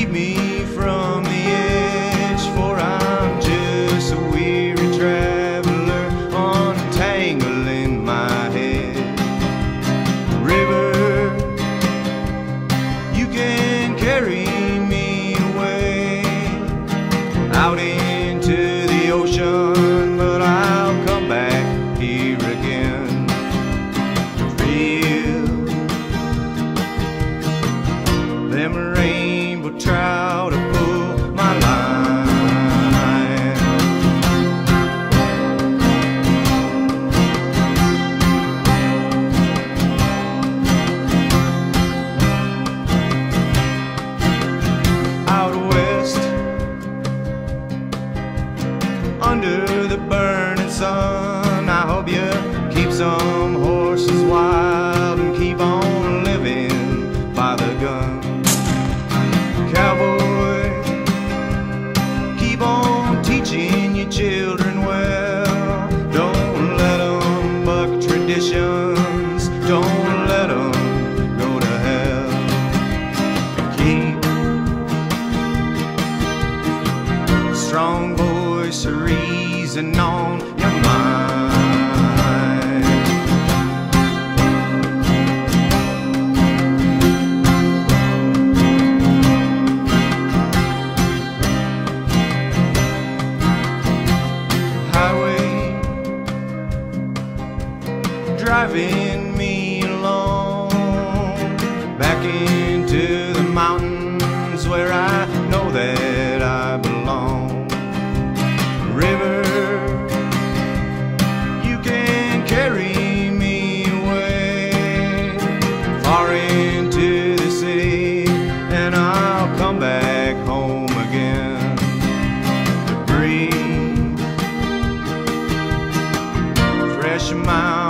keep me from the edge, for I'm just a weary traveler untangling my head. River, you can carry me away out into the ocean, but I'll come back here again. them rain people try to pull my line. Out west, under the burning sun, I hope you keep some horses wild and keep on. Don't let them go to hell. Keep strong voice of reason on your mind. Highway driving hiking to the mountains where I know that I belong. River, you can carry me away far into the city and I'll come back home again to breathe fresh mountains.